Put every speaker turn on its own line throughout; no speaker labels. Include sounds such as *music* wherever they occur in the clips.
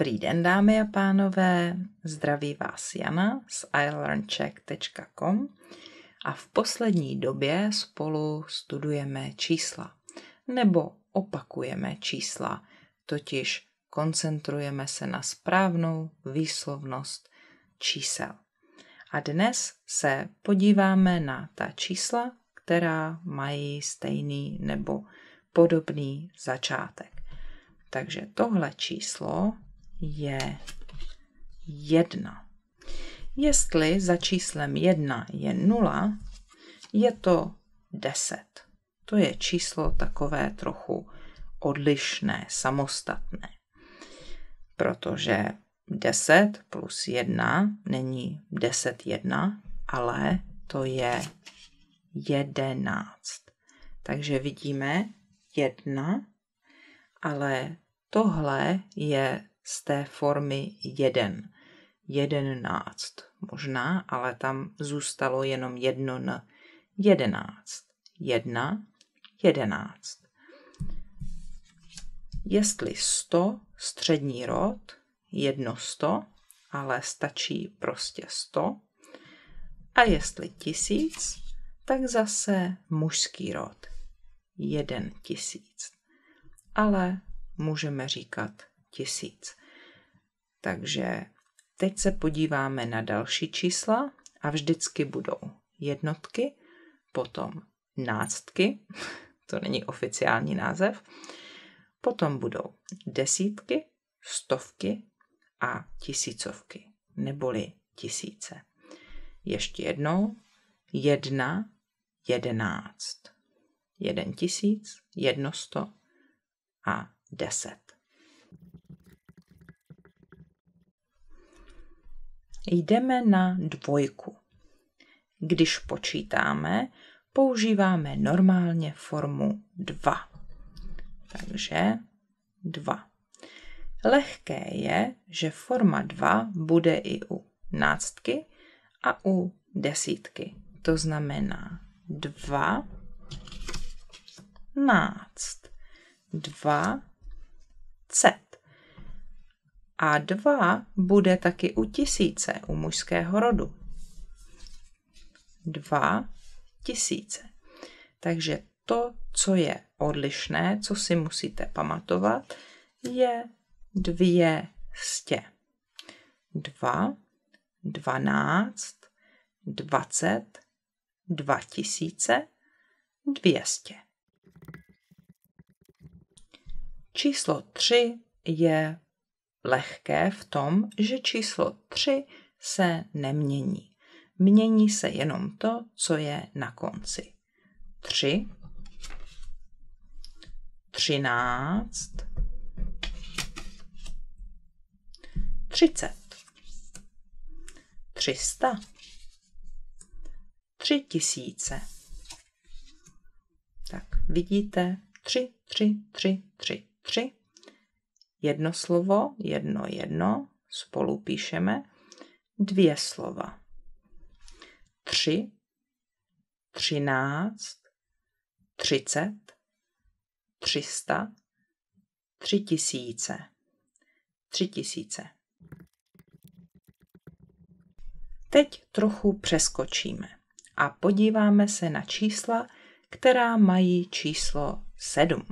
Dobrý den, dámy a pánové, zdraví vás Jana z ilearncheck.com a v poslední době spolu studujeme čísla nebo opakujeme čísla, totiž koncentrujeme se na správnou výslovnost čísel. A dnes se podíváme na ta čísla, která mají stejný nebo podobný začátek. Takže tohle číslo je 1. Jestli za číslem 1 je 0, je to 10. To je číslo takové trochu odlišné, samostatné. Protože 10 plus 1 není 10 1, ale to je 11. Takže vidíme 1 ale tohle je z té formy jeden. Jedenáct možná, ale tam zůstalo jenom jedno n. Jedenáct. Jedna, jedenáct. Jestli sto, střední rod, jedno sto, ale stačí prostě sto. A jestli tisíc, tak zase mužský rod, jeden tisíc ale můžeme říkat tisíc. Takže teď se podíváme na další čísla a vždycky budou jednotky, potom náctky, *laughs* to není oficiální název, potom budou desítky, stovky a tisícovky, neboli tisíce. Ještě jednou, jedna, jedenáct. Jeden tisíc, jedno sto, a 10. Jdeme na dvojku. Když počítáme, používáme normálně formu 2. Takže 2. Lehké je, že forma 2 bude i u náctky a u desítky. To znamená 2 náct. 2 cet. A 2 bude taky u tisíce, u mužského rodu. 2 tisíce. Takže to, co je odlišné, co si musíte pamatovat, je dvě stě. Dva, dvanáct, dvacet, dva tisíce, dvěstě. Číslo 3 je lehké v tom, že číslo 3 se nemění. Mění se jenom to, co je na konci. 3, 13, 30, 300, 3000. Tak vidíte, 3, 3, 3, 3 tři. Jedno slovo, jedno, jedno, spolu píšeme. Dvě slova. Tři, třináct, třicet, třista, tři tisíce. Tři tisíce. Teď trochu přeskočíme a podíváme se na čísla, která mají číslo 7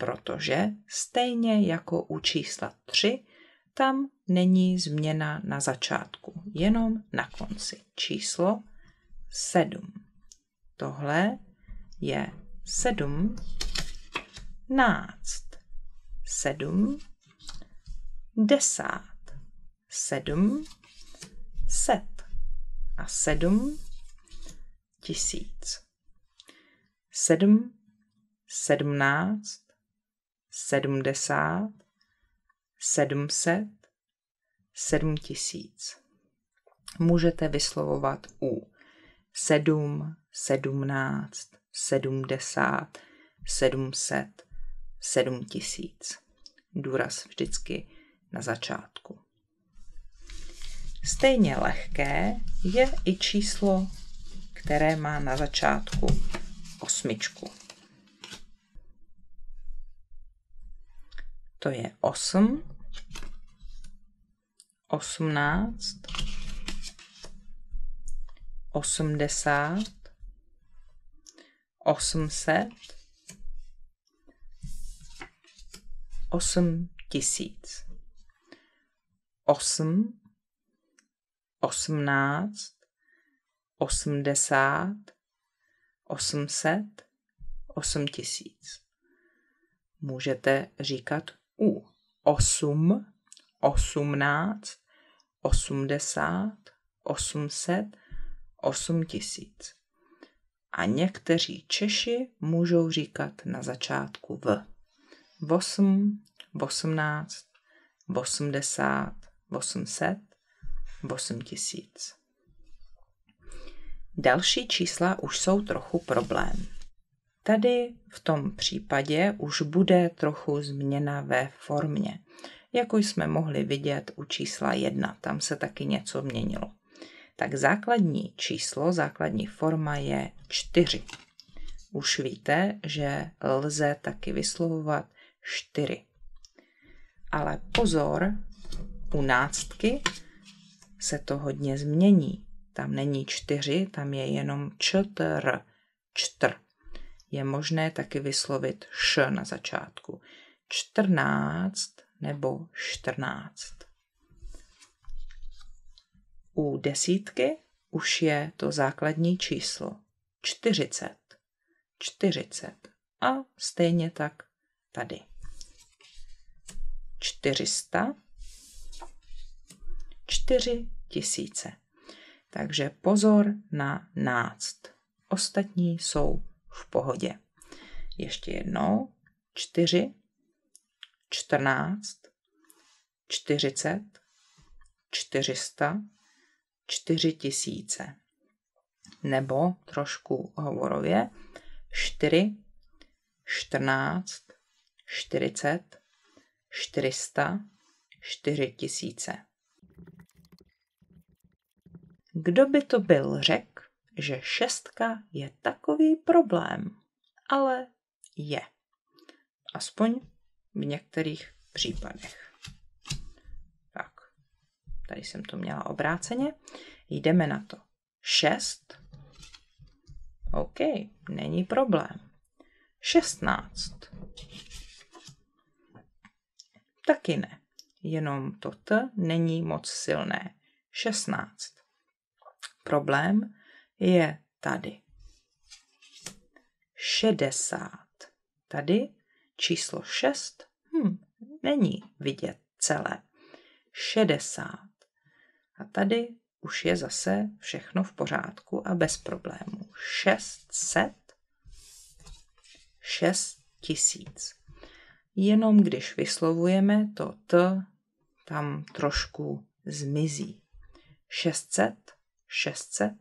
protože stejně jako u čísla 3, tam není změna na začátku, jenom na konci. Číslo 7. Tohle je 7 náct, 7 desát, 7 set a 7 tisíc. 7 sedmnáct, sedmdesát, sedmset, sedm tisíc. Můžete vyslovovat u sedm, sedmnáct, sedmdesát, sedmset, sedm tisíc. Důraz vždycky na začátku. Stejně lehké je i číslo, které má na začátku osmičku. To je 8, osmnáct, osmdesát, osmset, osm tisíc, osm, osmnáct, osmdesát, osmset, osm tisíc. Můžete říkat u osm, osmnáct, osmdesát, osmset, osm tisíc. A někteří Češi můžou říkat na začátku v. Osm, osmnáct, osmdesát, osmset, osm tisíc. Další čísla už jsou trochu problém. Tady v tom případě už bude trochu změna ve formě. Jako jsme mohli vidět u čísla 1, tam se taky něco měnilo. Tak základní číslo, základní forma je 4. Už víte, že lze taky vyslovovat 4. Ale pozor, u náctky se to hodně změní. Tam není 4, tam je jenom čtr, čtr. Je možné taky vyslovit š na začátku. 14 nebo 14. U desítky už je to základní číslo 40. 40. A stejně tak tady. 400. 4 tisíce. Takže pozor na náct. Ostatní jsou v pohodě. Ještě jednou. 4, 14, 40, 400, 4 tisíce. Nebo trošku hovorově. 4, 14, 40, 400, 4 tisíce. Kdo by to byl řekl, že šestka je takový problém? Ale je. Aspoň v některých případech. Tak, tady jsem to měla obráceně. Jdeme na to. 6. OK, není problém. 16. Taky ne. Jenom to T není moc silné. 16. Problém je tady. 60. Tady číslo 6 hm, není vidět celé. 60. A tady už je zase všechno v pořádku a bez problémů. 600, 6 tisíc. Jenom když vyslovujeme to T, tam trošku zmizí. 600, 600,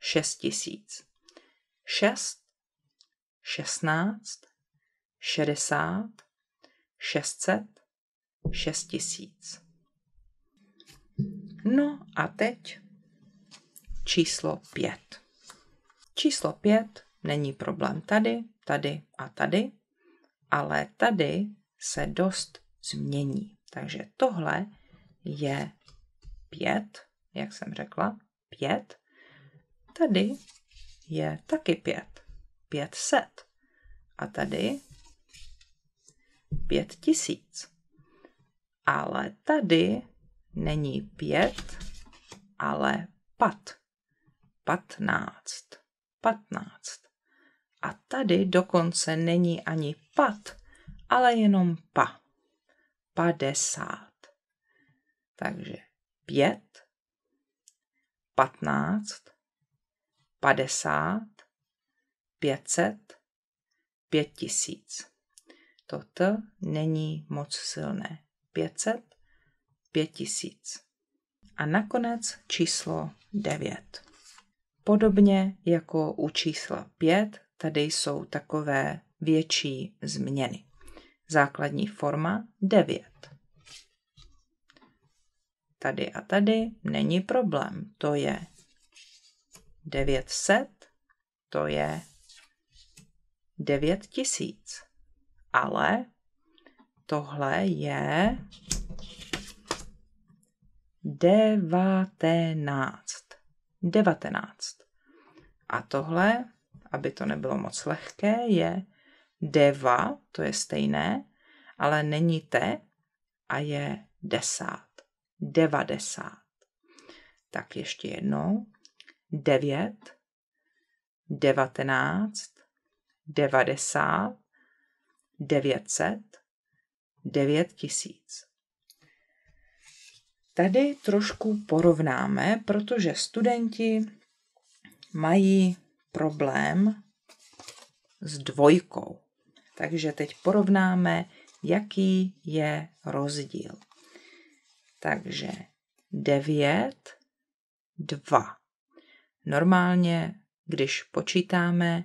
6 tisíc. 6, 16, 60, 600, 6 tisíc. No a teď číslo 5. Číslo 5 není problém tady, tady a tady, ale tady se dost změní. Takže tohle je 5, jak jsem řekla, 5 Tady je taky pět. Pět set. A tady pět tisíc. Ale tady není pět, ale pat. Patnáct. Patnáct. A tady dokonce není ani pat, ale jenom pa. Padesát. Takže pět, patnáct, 50, 500, 5000. To T není moc silné. 500, 5000. A nakonec číslo 9. Podobně jako u čísla 5, tady jsou takové větší změny. Základní forma 9. Tady a tady není problém, to je 900 to je 9000. Ale tohle je devatenáct. Devatenáct. A tohle, aby to nebylo moc lehké, je deva, to je stejné, ale není te a je desát. Devadesát. Tak ještě jednou. Devět, devatenáct, devadesát, devět set, devět tisíc. Tady trošku porovnáme, protože studenti mají problém s dvojkou. Takže teď porovnáme, jaký je rozdíl. Takže 9, 2. Normálně, když počítáme,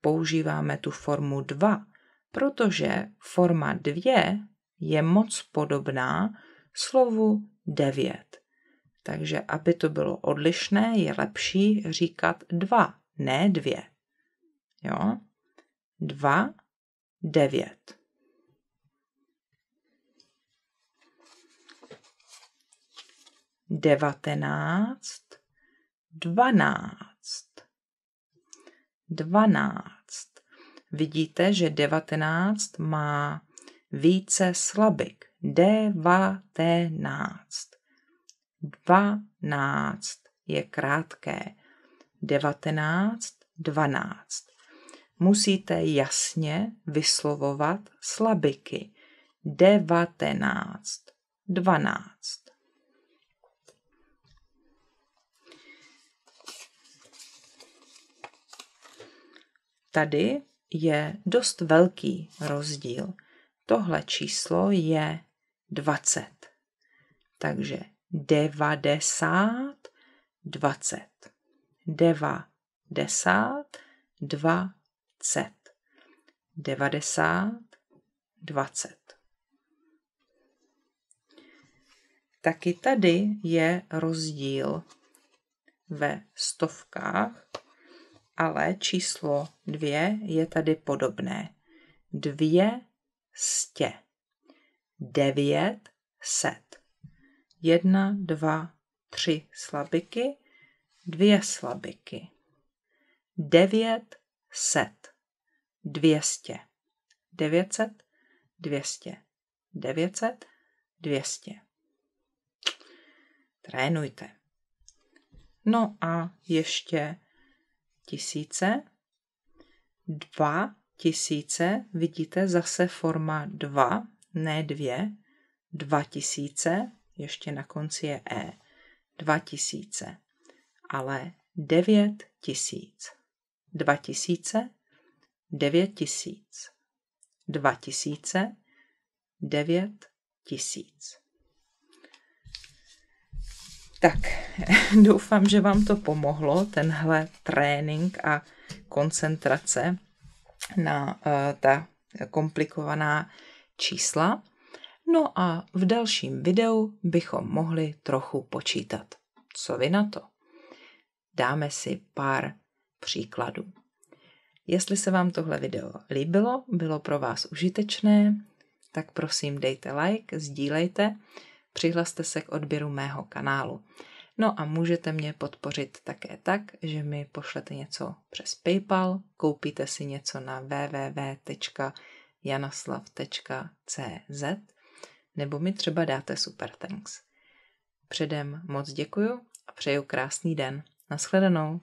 používáme tu formu 2, protože forma 2 je moc podobná slovu 9. Takže aby to bylo odlišné, je lepší říkat 2, ne 2. Jo? 2, 9. Devatenáct, dvanáct. Dvanáct. Vidíte, že devatenáct má více slabik. Devatenáct. Dvanáct je krátké. Devatenáct, dvanáct musíte jasně vyslovovat slabiky. Devatenáct, dvanáct. Tady je dost velký rozdíl. Tohle číslo je 20. Takže 90, 20. 90, 2, 20. 90, 20. Taky tady je rozdíl ve stovkách, ale číslo 2 je tady podobné. Dvě stě. Devět set. Jedna, dva, tři slabiky, dvě slabiky. Devět set dvěstě, devětset, dvěstě, devětset, dvěstě. Trénujte. No a ještě tisíce, dva tisíce, vidíte zase forma dva, ne dvě, dva tisíce, ještě na konci je E, dva tisíce, ale devět tisíc, dva tisíce, devět tisíc, dva tisíce, devět tisíc. Tak, *laughs* doufám, že vám to pomohlo, tenhle trénink a koncentrace na uh, ta komplikovaná čísla. No a v dalším videu bychom mohli trochu počítat. Co vy na to? Dáme si pár příkladů. Jestli se vám tohle video líbilo, bylo pro vás užitečné, tak prosím dejte like, sdílejte, přihlaste se k odběru mého kanálu. No a můžete mě podpořit také tak, že mi pošlete něco přes PayPal, koupíte si něco na www.janaslav.cz nebo mi třeba dáte super thanks. Předem moc děkuju a přeju krásný den. Naschledanou.